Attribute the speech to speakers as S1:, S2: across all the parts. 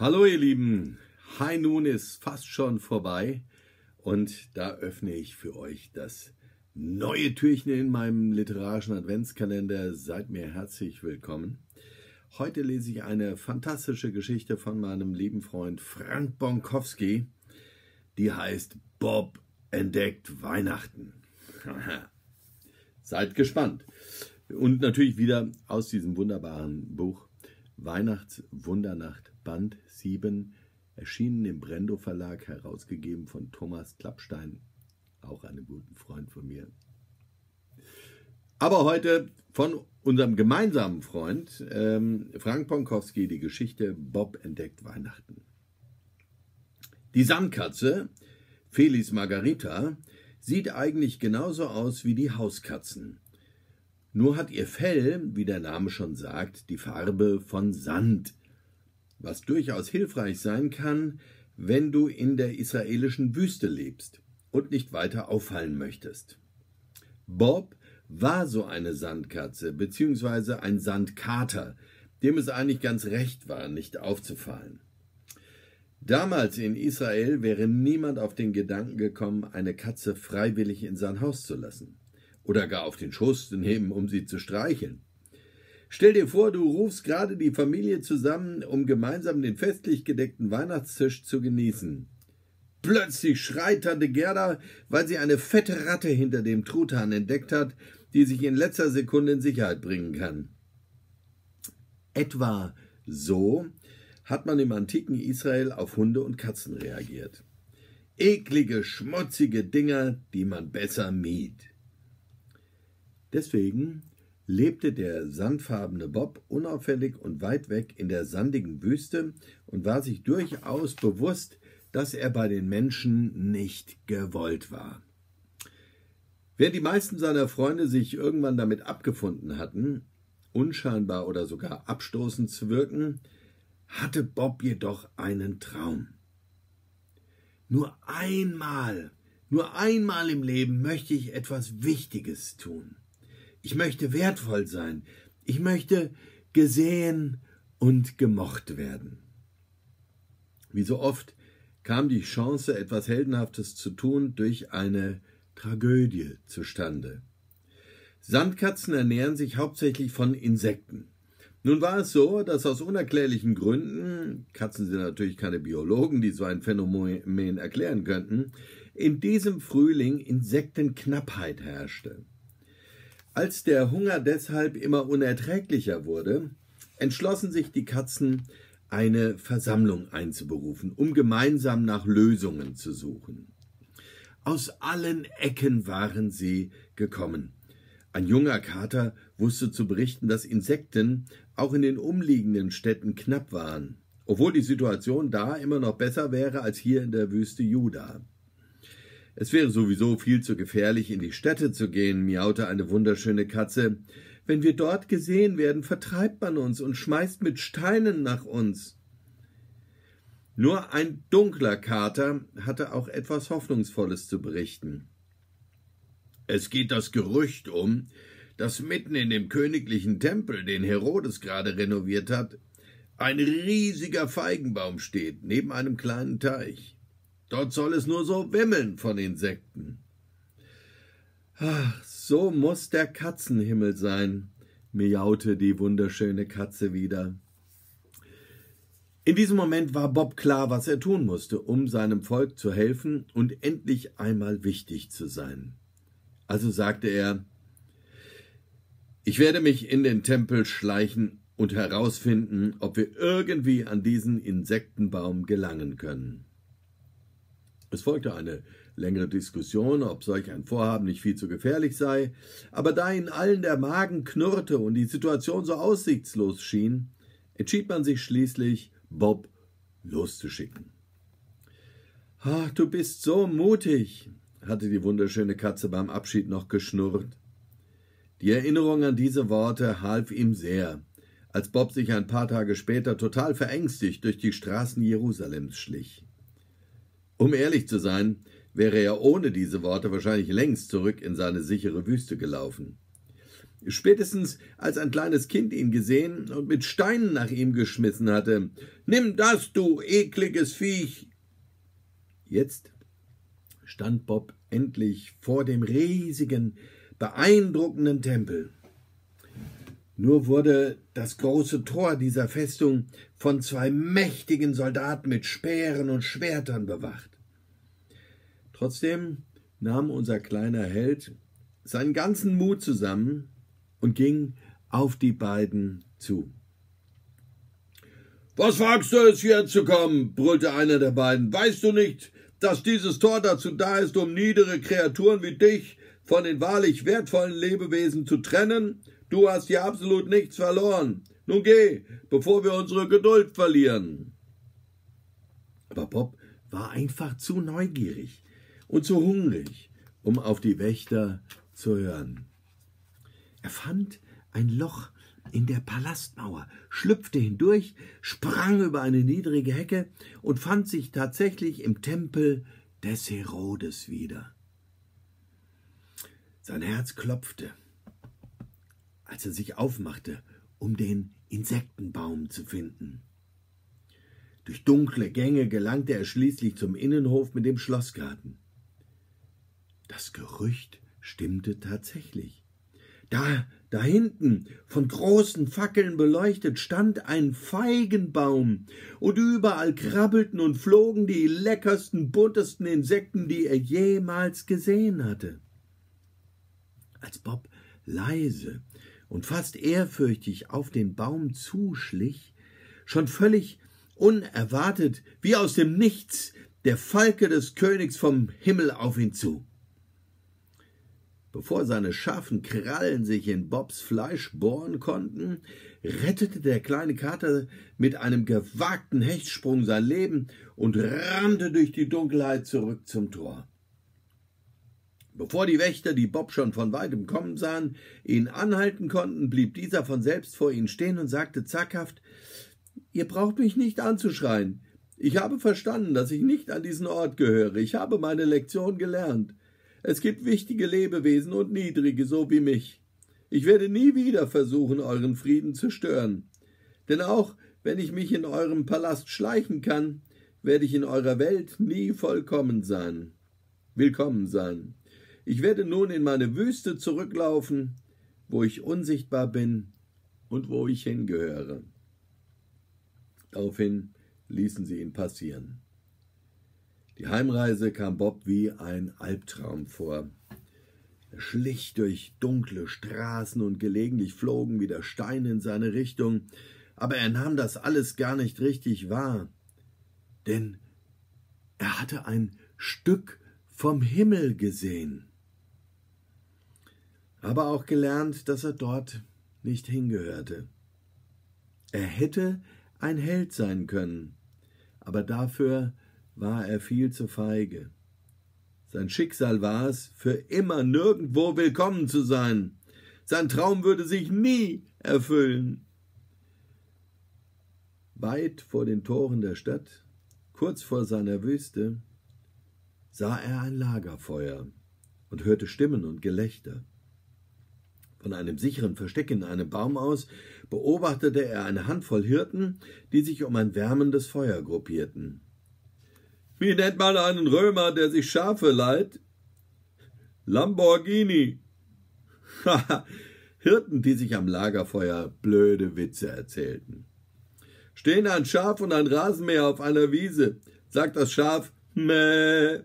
S1: Hallo ihr Lieben, High Noon ist fast schon vorbei und da öffne ich für euch das neue Türchen in meinem literarischen Adventskalender. Seid mir herzlich willkommen. Heute lese ich eine fantastische Geschichte von meinem lieben Freund Frank Bonkowski, die heißt Bob entdeckt Weihnachten. Seid gespannt. Und natürlich wieder aus diesem wunderbaren Buch Weihnachtswundernacht Band 7, erschienen im Brendo Verlag, herausgegeben von Thomas Klappstein, auch einem guten Freund von mir. Aber heute von unserem gemeinsamen Freund ähm, Frank Ponkowski die Geschichte Bob entdeckt Weihnachten. Die Sandkatze, Felis Margarita, sieht eigentlich genauso aus wie die Hauskatzen. Nur hat ihr Fell, wie der Name schon sagt, die Farbe von Sand, was durchaus hilfreich sein kann, wenn du in der israelischen Wüste lebst und nicht weiter auffallen möchtest. Bob war so eine Sandkatze beziehungsweise ein Sandkater, dem es eigentlich ganz recht war, nicht aufzufallen. Damals in Israel wäre niemand auf den Gedanken gekommen, eine Katze freiwillig in sein Haus zu lassen oder gar auf den Schoß zu nehmen, um sie zu streicheln. Stell dir vor, du rufst gerade die Familie zusammen, um gemeinsam den festlich gedeckten Weihnachtstisch zu genießen. Plötzlich schreit Tante Gerda, weil sie eine fette Ratte hinter dem Truthahn entdeckt hat, die sich in letzter Sekunde in Sicherheit bringen kann. Etwa so hat man im antiken Israel auf Hunde und Katzen reagiert. Eklige, schmutzige Dinger, die man besser mied. Deswegen lebte der sandfarbene Bob unauffällig und weit weg in der sandigen Wüste und war sich durchaus bewusst, dass er bei den Menschen nicht gewollt war. Während die meisten seiner Freunde sich irgendwann damit abgefunden hatten, unscheinbar oder sogar abstoßend zu wirken, hatte Bob jedoch einen Traum. Nur einmal, nur einmal im Leben möchte ich etwas Wichtiges tun. Ich möchte wertvoll sein. Ich möchte gesehen und gemocht werden. Wie so oft kam die Chance, etwas Heldenhaftes zu tun, durch eine Tragödie zustande. Sandkatzen ernähren sich hauptsächlich von Insekten. Nun war es so, dass aus unerklärlichen Gründen, Katzen sind natürlich keine Biologen, die so ein Phänomen erklären könnten, in diesem Frühling Insektenknappheit herrschte. Als der Hunger deshalb immer unerträglicher wurde, entschlossen sich die Katzen, eine Versammlung einzuberufen, um gemeinsam nach Lösungen zu suchen. Aus allen Ecken waren sie gekommen. Ein junger Kater wusste zu berichten, dass Insekten auch in den umliegenden Städten knapp waren, obwohl die Situation da immer noch besser wäre als hier in der Wüste Juda. Es wäre sowieso viel zu gefährlich, in die Städte zu gehen, miaute eine wunderschöne Katze. Wenn wir dort gesehen werden, vertreibt man uns und schmeißt mit Steinen nach uns. Nur ein dunkler Kater hatte auch etwas Hoffnungsvolles zu berichten. Es geht das Gerücht um, dass mitten in dem königlichen Tempel, den Herodes gerade renoviert hat, ein riesiger Feigenbaum steht, neben einem kleinen Teich. Dort soll es nur so wimmeln von Insekten. Ach, so muss der Katzenhimmel sein, miaute die wunderschöne Katze wieder. In diesem Moment war Bob klar, was er tun musste, um seinem Volk zu helfen und endlich einmal wichtig zu sein. Also sagte er Ich werde mich in den Tempel schleichen und herausfinden, ob wir irgendwie an diesen Insektenbaum gelangen können. Es folgte eine längere Diskussion, ob solch ein Vorhaben nicht viel zu gefährlich sei, aber da ihnen allen der Magen knurrte und die Situation so aussichtslos schien, entschied man sich schließlich, Bob loszuschicken. Ach, du bist so mutig, hatte die wunderschöne Katze beim Abschied noch geschnurrt. Die Erinnerung an diese Worte half ihm sehr, als Bob sich ein paar Tage später total verängstigt durch die Straßen Jerusalems schlich. Um ehrlich zu sein, wäre er ohne diese Worte wahrscheinlich längst zurück in seine sichere Wüste gelaufen. spätestens als ein kleines Kind ihn gesehen und mit Steinen nach ihm geschmissen hatte. Nimm das, du ekliges Viech! Jetzt stand Bob endlich vor dem riesigen, beeindruckenden Tempel. Nur wurde das große Tor dieser Festung von zwei mächtigen Soldaten mit Speeren und Schwertern bewacht. Trotzdem nahm unser kleiner Held seinen ganzen Mut zusammen und ging auf die beiden zu. Was wagst du es, hier zu kommen? brüllte einer der beiden. Weißt du nicht, dass dieses Tor dazu da ist, um niedere Kreaturen wie dich von den wahrlich wertvollen Lebewesen zu trennen? Du hast hier absolut nichts verloren. Nun geh, bevor wir unsere Geduld verlieren. Aber Bob war einfach zu neugierig und zu hungrig, um auf die Wächter zu hören. Er fand ein Loch in der Palastmauer, schlüpfte hindurch, sprang über eine niedrige Hecke und fand sich tatsächlich im Tempel des Herodes wieder. Sein Herz klopfte, als er sich aufmachte, um den Insektenbaum zu finden. Durch dunkle Gänge gelangte er schließlich zum Innenhof mit dem Schlossgarten. Das Gerücht stimmte tatsächlich. Da, da hinten, von großen Fackeln beleuchtet, stand ein Feigenbaum, und überall krabbelten und flogen die leckersten, buntesten Insekten, die er jemals gesehen hatte. Als Bob leise und fast ehrfürchtig auf den Baum zuschlich, schon völlig unerwartet, wie aus dem Nichts, der Falke des Königs vom Himmel auf ihn zu. Bevor seine scharfen Krallen sich in Bobs Fleisch bohren konnten, rettete der kleine Kater mit einem gewagten Hechtsprung sein Leben und rannte durch die Dunkelheit zurück zum Tor. Bevor die Wächter, die Bob schon von weitem kommen sahen, ihn anhalten konnten, blieb dieser von selbst vor ihnen stehen und sagte zackhaft Ihr braucht mich nicht anzuschreien. Ich habe verstanden, dass ich nicht an diesen Ort gehöre. Ich habe meine Lektion gelernt. Es gibt wichtige Lebewesen und niedrige, so wie mich. Ich werde nie wieder versuchen, euren Frieden zu stören. Denn auch wenn ich mich in eurem Palast schleichen kann, werde ich in eurer Welt nie vollkommen sein. Willkommen sein. Ich werde nun in meine Wüste zurücklaufen, wo ich unsichtbar bin und wo ich hingehöre. Daraufhin ließen sie ihn passieren. Die Heimreise kam Bob wie ein Albtraum vor. Er schlich durch dunkle Straßen und gelegentlich flogen wieder Steine in seine Richtung, aber er nahm das alles gar nicht richtig wahr, denn er hatte ein Stück vom Himmel gesehen, aber auch gelernt, dass er dort nicht hingehörte. Er hätte ein Held sein können, aber dafür war er viel zu feige. Sein Schicksal war es, für immer nirgendwo willkommen zu sein. Sein Traum würde sich nie erfüllen. Weit vor den Toren der Stadt, kurz vor seiner Wüste, sah er ein Lagerfeuer und hörte Stimmen und Gelächter. Von einem sicheren Versteck in einem Baum aus beobachtete er eine Handvoll Hirten, die sich um ein wärmendes Feuer gruppierten. Wie nennt man einen Römer, der sich Schafe leiht? Lamborghini. Hirten, die sich am Lagerfeuer blöde Witze erzählten. Stehen ein Schaf und ein Rasenmäher auf einer Wiese, sagt das Schaf, Mäh,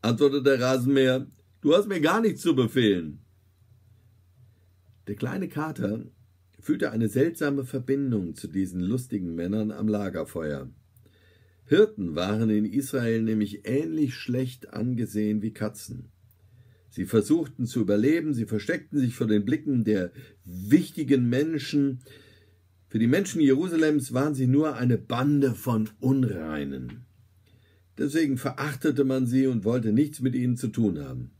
S1: antwortet der Rasenmäher, du hast mir gar nichts zu befehlen. Der kleine Kater fühlte eine seltsame Verbindung zu diesen lustigen Männern am Lagerfeuer. Hirten waren in Israel nämlich ähnlich schlecht angesehen wie Katzen. Sie versuchten zu überleben, sie versteckten sich vor den Blicken der wichtigen Menschen. Für die Menschen Jerusalems waren sie nur eine Bande von Unreinen. Deswegen verachtete man sie und wollte nichts mit ihnen zu tun haben.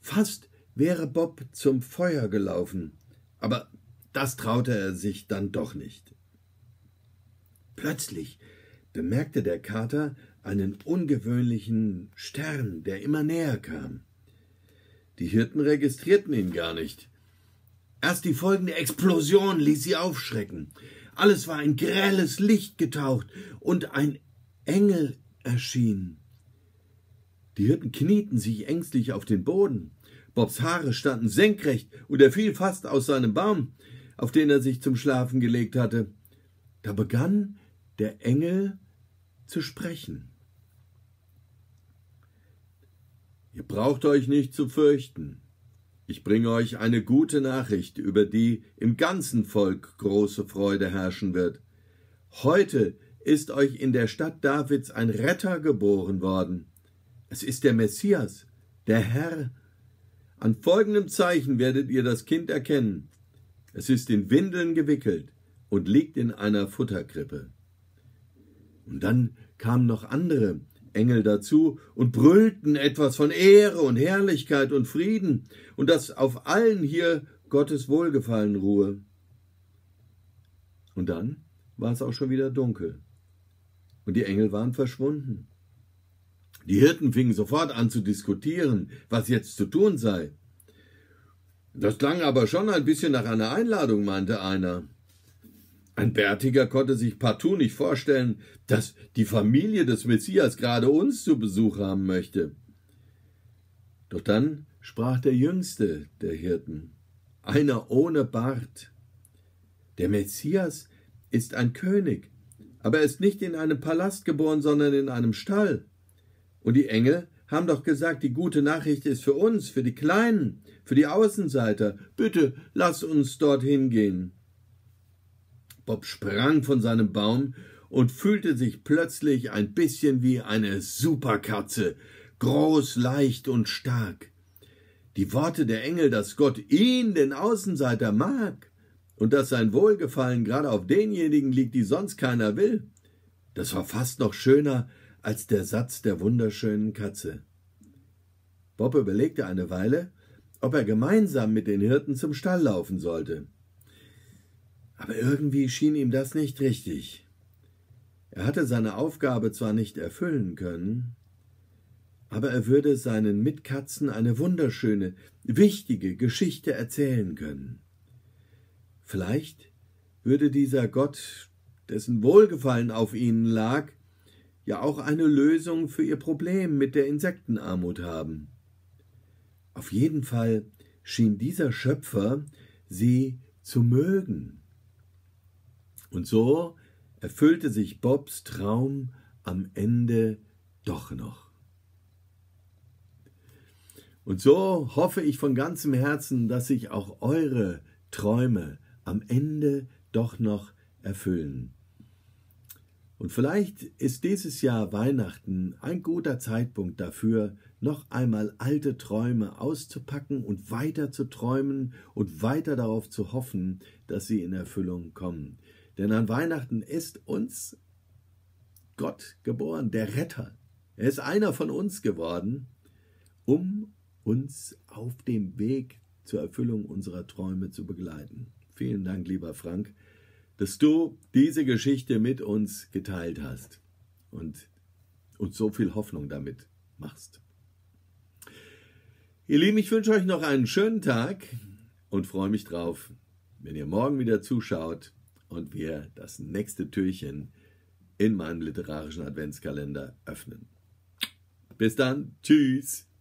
S1: Fast wäre Bob zum Feuer gelaufen, aber das traute er sich dann doch nicht. Plötzlich bemerkte der Kater einen ungewöhnlichen Stern, der immer näher kam. Die Hirten registrierten ihn gar nicht. Erst die folgende Explosion ließ sie aufschrecken. Alles war in grelles Licht getaucht und ein Engel erschien. Die Hirten knieten sich ängstlich auf den Boden. Bobs Haare standen senkrecht und er fiel fast aus seinem Baum, auf den er sich zum Schlafen gelegt hatte. Da begann der Engel zu sprechen. Ihr braucht euch nicht zu fürchten. Ich bringe euch eine gute Nachricht, über die im ganzen Volk große Freude herrschen wird. Heute ist euch in der Stadt Davids ein Retter geboren worden. Es ist der Messias, der Herr. An folgendem Zeichen werdet ihr das Kind erkennen. Es ist in Windeln gewickelt und liegt in einer Futterkrippe. Und dann kamen noch andere Engel dazu und brüllten etwas von Ehre und Herrlichkeit und Frieden und dass auf allen hier Gottes Wohlgefallen ruhe. Und dann war es auch schon wieder dunkel und die Engel waren verschwunden. Die Hirten fingen sofort an zu diskutieren, was jetzt zu tun sei. Das klang aber schon ein bisschen nach einer Einladung, meinte einer. Ein Bärtiger konnte sich partout nicht vorstellen, dass die Familie des Messias gerade uns zu Besuch haben möchte. Doch dann sprach der jüngste der Hirten, einer ohne Bart. Der Messias ist ein König, aber er ist nicht in einem Palast geboren, sondern in einem Stall. Und die Engel haben doch gesagt, die gute Nachricht ist für uns, für die Kleinen, für die Außenseiter. Bitte lass uns dorthin gehen. Bob sprang von seinem Baum und fühlte sich plötzlich ein bisschen wie eine Superkatze, groß, leicht und stark. Die Worte der Engel, dass Gott ihn, den Außenseiter, mag und dass sein Wohlgefallen gerade auf denjenigen liegt, die sonst keiner will, das war fast noch schöner als der Satz der wunderschönen Katze. Bob überlegte eine Weile, ob er gemeinsam mit den Hirten zum Stall laufen sollte. Aber irgendwie schien ihm das nicht richtig. Er hatte seine Aufgabe zwar nicht erfüllen können, aber er würde seinen Mitkatzen eine wunderschöne, wichtige Geschichte erzählen können. Vielleicht würde dieser Gott, dessen Wohlgefallen auf ihnen lag, ja auch eine Lösung für ihr Problem mit der Insektenarmut haben. Auf jeden Fall schien dieser Schöpfer sie zu mögen. Und so erfüllte sich Bobs Traum am Ende doch noch. Und so hoffe ich von ganzem Herzen, dass sich auch eure Träume am Ende doch noch erfüllen. Und vielleicht ist dieses Jahr Weihnachten ein guter Zeitpunkt dafür, noch einmal alte Träume auszupacken und weiter zu träumen und weiter darauf zu hoffen, dass sie in Erfüllung kommen. Denn an Weihnachten ist uns Gott geboren, der Retter. Er ist einer von uns geworden, um uns auf dem Weg zur Erfüllung unserer Träume zu begleiten. Vielen Dank, lieber Frank dass du diese Geschichte mit uns geteilt hast und uns so viel Hoffnung damit machst. Ihr Lieben, ich wünsche euch noch einen schönen Tag und freue mich drauf, wenn ihr morgen wieder zuschaut und wir das nächste Türchen in meinem literarischen Adventskalender öffnen. Bis dann, tschüss.